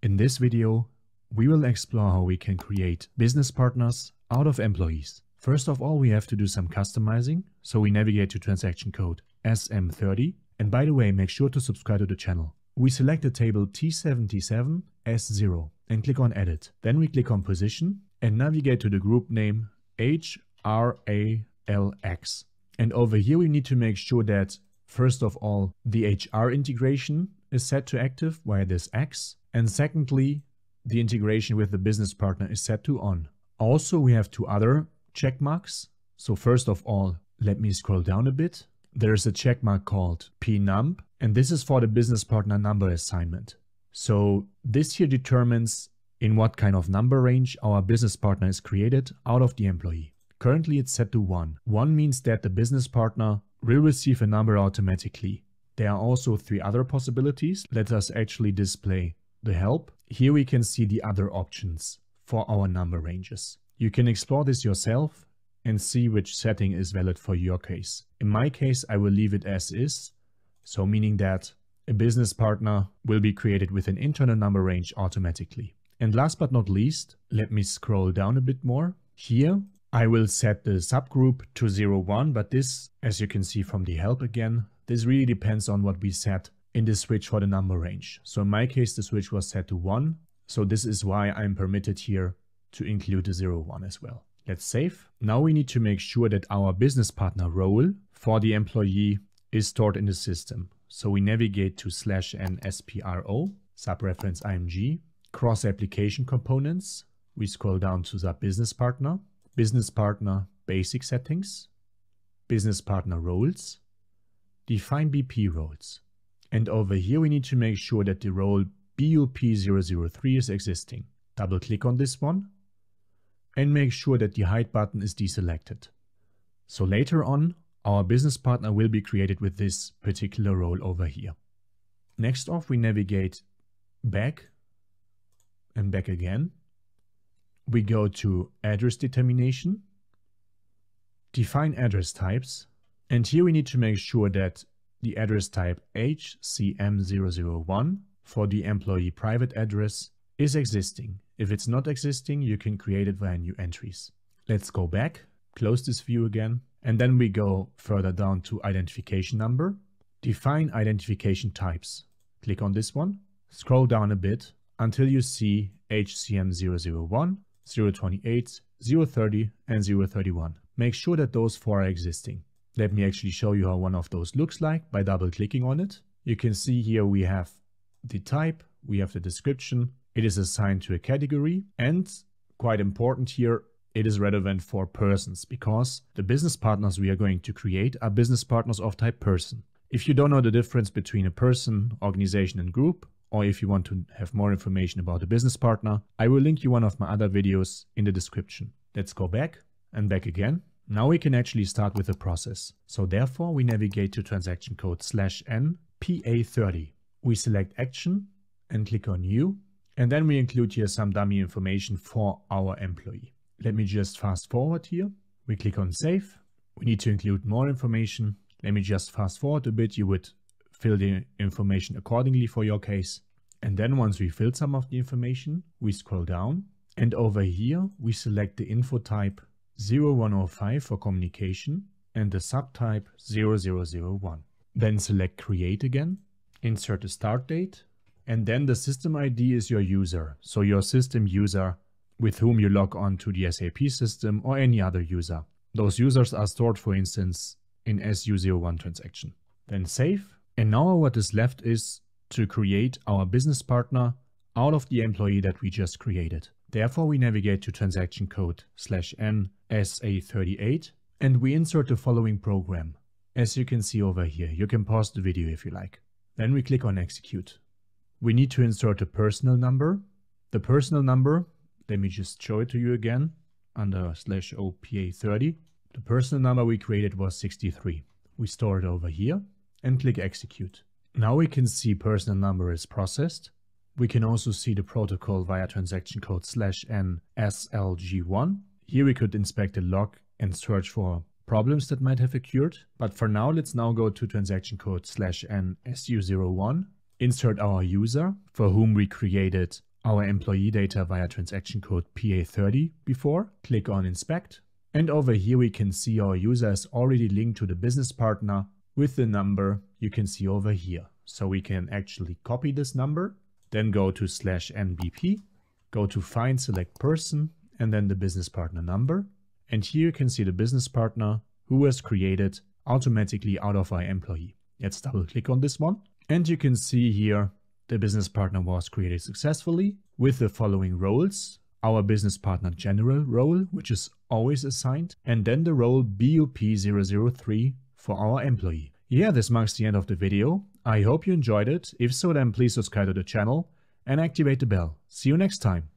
In this video, we will explore how we can create business partners out of employees. First of all, we have to do some customizing, so we navigate to transaction code SM30. And by the way, make sure to subscribe to the channel. We select the table T77S0 and click on Edit. Then we click on Position and navigate to the group name HRALX. And over here we need to make sure that first of all the HR integration is set to active via this X and secondly the integration with the business partner is set to on. Also we have two other check marks. So first of all let me scroll down a bit. There's a check mark called pnumb and this is for the business partner number assignment. So this here determines in what kind of number range our business partner is created out of the employee. Currently it's set to 1. 1 means that the business partner will receive a number automatically. There are also three other possibilities. Let us actually display the help. Here we can see the other options for our number ranges. You can explore this yourself and see which setting is valid for your case. In my case, I will leave it as is. So meaning that a business partner will be created with an internal number range automatically. And last but not least, let me scroll down a bit more. Here I will set the subgroup to 01, but this, as you can see from the help again, this really depends on what we set in the switch for the number range. So in my case, the switch was set to 1. So this is why I'm permitted here to include the 01 as well. Let's save. Now we need to make sure that our business partner role for the employee is stored in the system. So we navigate to slash n spro, SAP reference img, cross application components. We scroll down to the business partner business partner basic settings, business partner roles, define BP roles. And over here we need to make sure that the role BUP003 is existing. Double click on this one and make sure that the hide button is deselected. So later on, our business partner will be created with this particular role over here. Next off, we navigate back and back again we go to address determination, define address types, and here we need to make sure that the address type HCM001 for the employee private address is existing. If it's not existing, you can create it via new entries. Let's go back, close this view again, and then we go further down to identification number, define identification types. Click on this one, scroll down a bit until you see HCM001 028, 030 and 031. Make sure that those four are existing. Let me actually show you how one of those looks like by double clicking on it. You can see here we have the type, we have the description, it is assigned to a category and quite important here, it is relevant for persons because the business partners we are going to create are business partners of type person. If you don't know the difference between a person, organization and group, or if you want to have more information about a business partner, I will link you one of my other videos in the description. Let's go back and back again. Now we can actually start with the process. So therefore we navigate to transaction code slash n PA30. We select action and click on new. And then we include here some dummy information for our employee. Let me just fast forward here. We click on save. We need to include more information. Let me just fast forward a bit. You would fill the information accordingly for your case. And then once we fill some of the information, we scroll down and over here we select the info type 0105 for communication and the subtype 0001. Then select create again, insert a start date, and then the system ID is your user, so your system user with whom you log on to the SAP system or any other user. Those users are stored for instance in SU01 transaction. Then save and now what is left is to create our business partner out of the employee that we just created. Therefore, we navigate to transaction code slash n SA38 and we insert the following program. As you can see over here, you can pause the video if you like. Then we click on execute. We need to insert a personal number. The personal number, let me just show it to you again under slash OPA30. The personal number we created was 63. We store it over here and click execute. Now we can see personal number is processed. We can also see the protocol via transaction code slash n SLG1. Here we could inspect the log and search for problems that might have occurred. But for now, let's now go to transaction code slash n SU01, insert our user for whom we created our employee data via transaction code PA30 before, click on inspect, and over here we can see our user is already linked to the business partner with the number you can see over here. So we can actually copy this number, then go to slash NBP, go to find select person, and then the business partner number. And here you can see the business partner who was created automatically out of our employee. Let's double click on this one. And you can see here the business partner was created successfully with the following roles. Our business partner general role, which is always assigned, and then the role BUP003 for our employee. Yeah, this marks the end of the video. I hope you enjoyed it. If so, then please subscribe to the channel and activate the bell. See you next time.